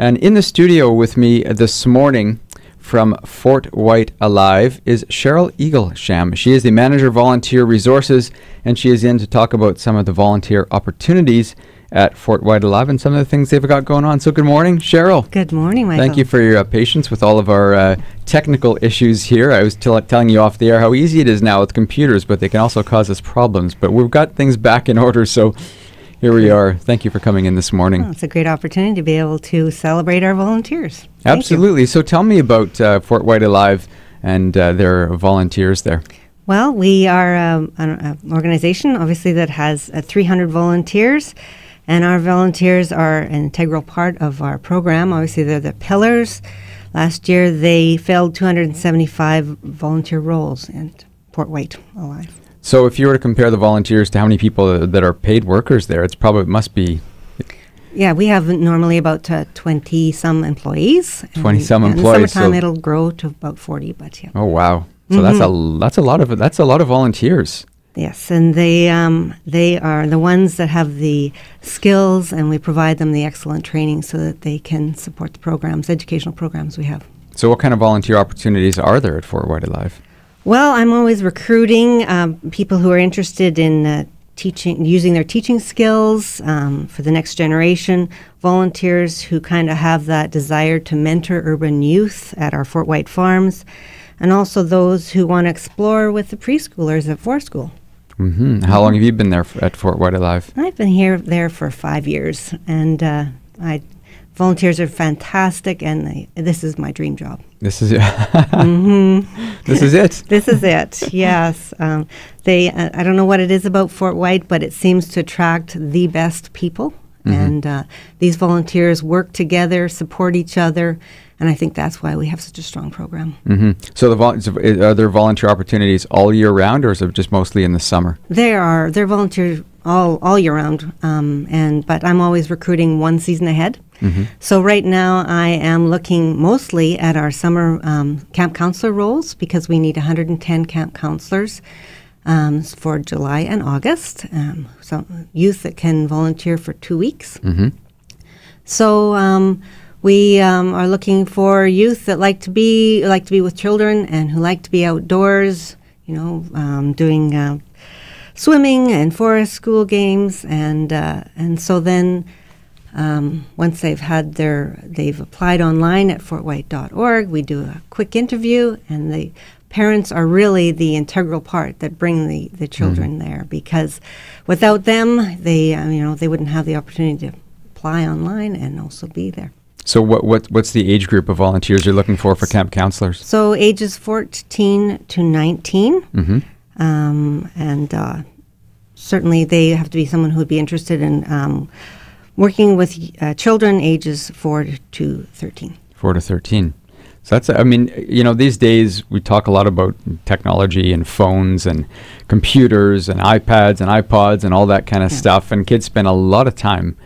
And in the studio with me this morning from Fort Whyte Alive is Sharyl Eaglesham. She is the manager of volunteer resources, and she is in to talk about some of the volunteer opportunities at Fort Whyte Alive and some of the things they've got going on. So, good morning, Sharyl. Good morning, Michael. Thank you for your uh, patience with all of our uh, technical issues here. I was t- telling you off the air how easy it is now with computers, but they can also cause us problems. But we've got things back in order, so here we are. Thank you for coming in this morning. Well, it's a great opportunity to be able to celebrate our volunteers. Thank Absolutely. So, tell me about uh, Fort Whyte Alive and uh, their volunteers there. Well, we are um, an, an organization, obviously, that has uh, 300 volunteers. And our volunteers are an integral part of our program. Obviously, they're the pillars. Last year, they filled 275 volunteer roles in Fort Whyte Alive. So, if you were to compare the volunteers to how many people that are paid workers there, it's probably must be Yeah, we have normally about uh, 20 some employees. 20 some and employees, In the summertime, so- it'll grow to about 40, but yeah. oh wow. So that's a that's a lot of that's a lot of volunteers. Yes, and they um, they are the ones that have the skills, and we provide them the excellent training so that they can support the programs, educational programs we have. So, what kind of volunteer opportunities are there at Fort Whyte Alive? Well, I'm always recruiting um, people who are interested in uh, teaching, using their teaching skills um, for the next generation. Volunteers who kind of have that desire to mentor urban youth at our Fort Whyte farms, and also those who want to explore with the preschoolers at Forest School. hmm How long have you been there f- at Fort Whyte Alive? I've been here there for five years, and uh, I volunteers are fantastic, and they, this is my dream job. This is this is it. This is it. yes, um, they. Uh, I don't know what it is about Fort Whyte, but it seems to attract the best people, and uh, these volunteers work together, support each other, and I think that's why we have such a strong program. hmm So, the vol- so, are there volunteer opportunities all year round, or is it just mostly in the summer? There are they're volunteers all all year round, um, and but I'm always recruiting one season ahead. So right now I am looking mostly at our summer um, camp counselor roles because we need 110 camp counselors um, for July and August. Um, so youth that can volunteer for two weeks. hmm So um, we um, are looking for youth that like to be like to be with children and who like to be outdoors. You know, um, doing uh, swimming and forest school games, and uh, and so then um, once they've had their they've applied online at fortwhyte.org, we do a quick interview, and the parents are really the integral part that bring the, the children there because without them, they uh, you know they wouldn't have the opportunity to apply online and also be there. So, what what what's the age group of volunteers you're looking for for camp counselors? So ages 14 to 19, hmm um, and uh, certainly they have to be someone who would be interested in um, working with uh, children ages 4 to 13. Four to thirteen. So that's I mean you know these days we talk a lot about technology and phones and computers and iPads and iPods and all that kind of Yeah. stuff, and kids spend a lot of time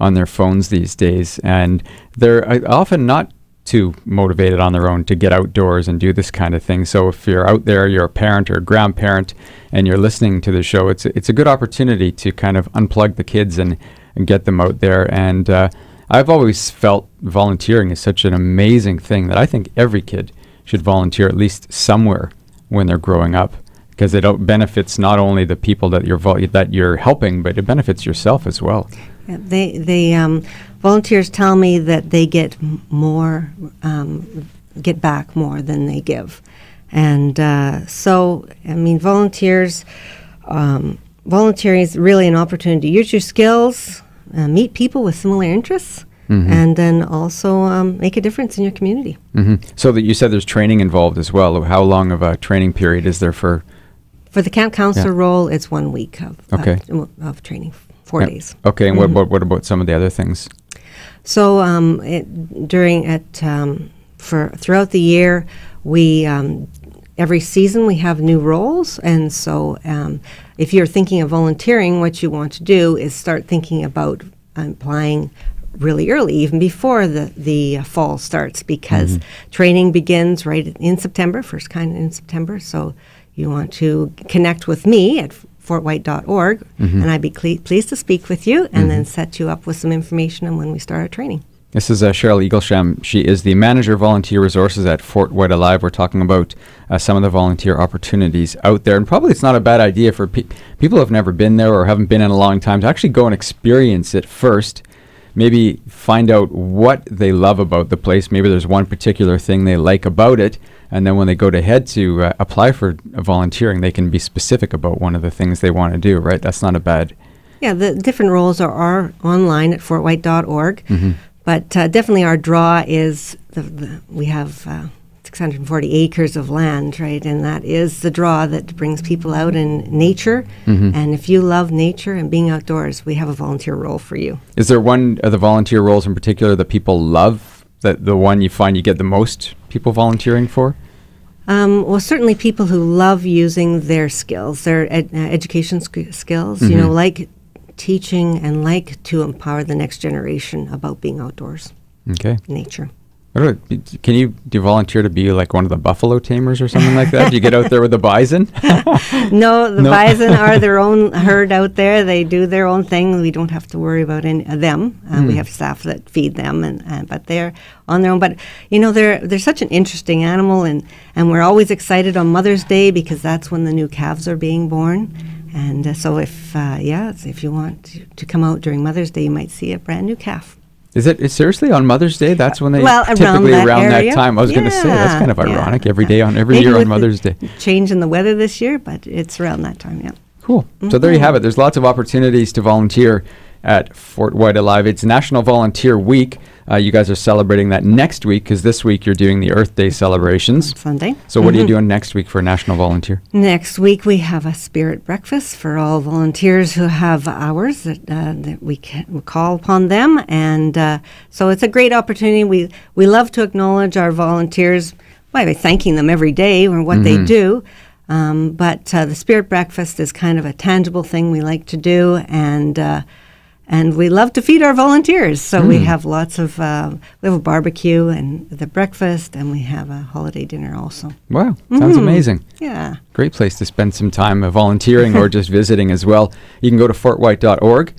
on their phones these days, and they're uh, often not too motivated on their own to get outdoors and do this kind of thing. So if you're out there, you're a parent or a grandparent, and you're listening to the show, it's it's a good opportunity to kind of unplug the kids and, and get them out there. And uh, I've always felt volunteering is such an amazing thing that I think every kid should volunteer at least somewhere when they're growing up because it benefits not only the people that you're vol- that you're helping, but it benefits yourself as well. They they um, volunteers tell me that they get more um, get back more than they give, and uh, so I mean volunteers um, volunteering is really an opportunity to use your skills, uh, meet people with similar interests, and then also um, make a difference in your community. hmm So that you said there's training involved as well. How long of a training period is there for? For the camp counselor role, it's one week of Okay. of, of training, four Yeah. days. Okay, and what, what what about some of the other things? So um, it, during at um, for throughout the year, we um, every season we have new roles, and so um, if you're thinking of volunteering, what you want to do is start thinking about applying really early, even before the the fall starts, because mm-hmm. training begins right in September, first kind in September. So you want to connect with me at fortwhyte.org, mm-hmm. and I'd be cle- pleased to speak with you and mm-hmm. then set you up with some information on when we start our training. This is uh, Sharyl Eaglesham. She is the manager of volunteer resources at Fort Whyte Alive. We're talking about uh, some of the volunteer opportunities out there, and probably it's not a bad idea for pe- people who have never been there or haven't been in a long time to actually go and experience it first. Maybe find out what they love about the place. Maybe there's one particular thing they like about it, and then when they go to head to uh, apply for volunteering, they can be specific about one of the things they want to do. Right? That's not a bad. Yeah, the different roles are, are online at fortwhyte.org. Mm-hmm. But uh, definitely our draw is the, the, we have uh, 640 acres of land, right? And that is the draw that brings people out in nature. Mm-hmm. And if you love nature and being outdoors, we have a volunteer role for you. Is there one of the volunteer roles in particular that people love? That the one you find you get the most people volunteering for? Um, well, certainly people who love using their skills, their ed- uh, education sk- skills, you know, like teaching and like to empower the next generation about being outdoors, Okay. nature. I don't know, Can you do you volunteer to be like one of the buffalo tamers or something like that? Do you get out there with the bison? No, the No. bison are their own herd out there. They do their own thing. We don't have to worry about any, uh, them. Uh, We Hmm. have staff that feed them, and, and but they're on their own. But you know, they're they're such an interesting animal, and and we're always excited on Mother's Day because that's when the new calves are being born. And uh, so, if uh, yeah, if you want to, to come out during Mother's Day, you might see a brand new calf. Is it is seriously on Mother's Day? That's when they Well, around typically that around that time. I was going to say that's kind of yeah, ironic. Every yeah. day on every Maybe year on Mother's Day. Change in the weather this year, but it's around that time. Yeah. Cool. So there you have it. There's lots of opportunities to volunteer at Fort Whyte Alive. It's National Volunteer Week. Uh, you guys are celebrating that next week because this week you're doing the Earth Day celebrations. Sunday. So what are you Mhm. doing next week for National Volunteer? Next week, we have a spirit breakfast for all volunteers who have hours that, uh, that we can call upon them. And uh, so it's a great opportunity. We, we love to acknowledge our volunteers by thanking them every day for what they do. Um, but uh, the spirit breakfast is kind of a tangible thing we like to do. And uh, and we love to feed our volunteers. So we have lots of, uh, we have a barbecue and the breakfast, and we have a holiday dinner also. Wow, sounds Mhm. amazing. Yeah. Great place to spend some time uh, volunteering or just visiting as well. You can go to fortwhyte.org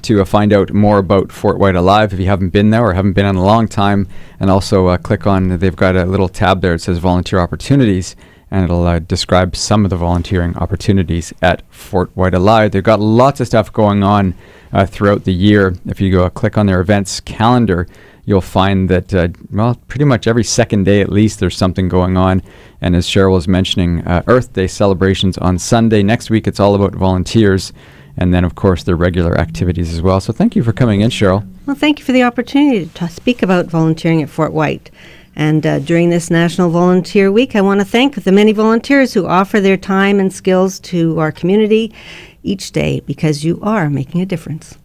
to uh, find out more about Fort Whyte Alive if you haven't been there or haven't been in a long time. And also uh, click on, they've got a little tab there that says volunteer opportunities. And it'll uh, describe some of the volunteering opportunities at Fort Whyte Alive. They've got lots of stuff going on uh, throughout the year. If you go uh, click on their events calendar, you'll find that, uh, well, pretty much every second day at least, there's something going on. And as Sharyl was mentioning, uh, Earth Day celebrations on Sunday. Next week, it's all about volunteers. And then, of course, their regular activities as well. So thank you for coming in, Sharyl. Well, thank you for the opportunity to speak about volunteering at Fort Whyte. And uh, during this National Volunteer Week, I want to thank the many volunteers who offer their time and skills to our community each day because you are making a difference.